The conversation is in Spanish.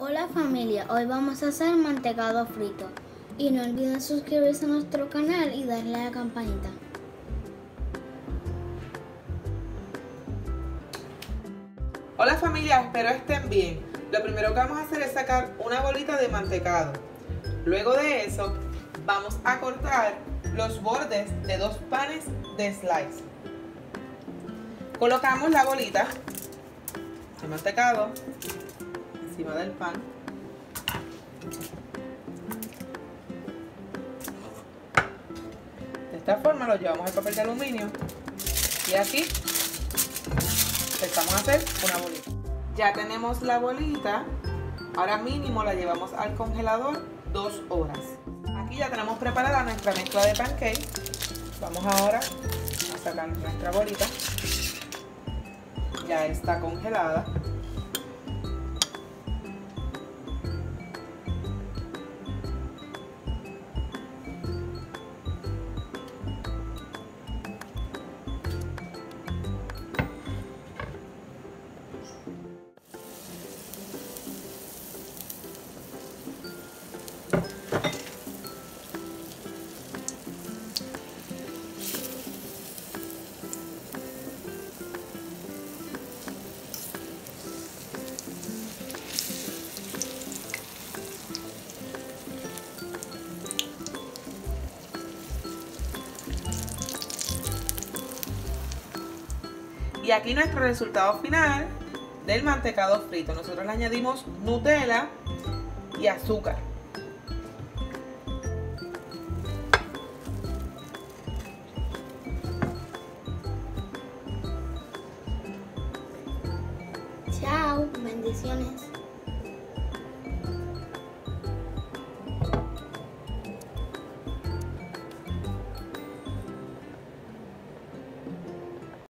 Hola familia, hoy vamos a hacer mantecado frito. Y no olviden suscribirse a nuestro canal y darle a la campanita. Hola familia, espero estén bien. Lo primero que vamos a hacer es sacar una bolita de mantecado. Luego de eso, vamos a cortar los bordes de dos panes de slice. Colocamos la bolita de mantecado encima del pan. De esta forma lo llevamos al papel de aluminio y aquí empezamos a hacer una bolita. Ya tenemos la bolita, ahora mínimo la llevamos al congelador dos horas. Aquí ya tenemos preparada nuestra mezcla de pancake. Vamos ahora a sacar nuestra bolita. Ya está congelada. Y aquí nuestro resultado final del mantecado frito. Nosotros le añadimos Nutella y azúcar. Chao, bendiciones.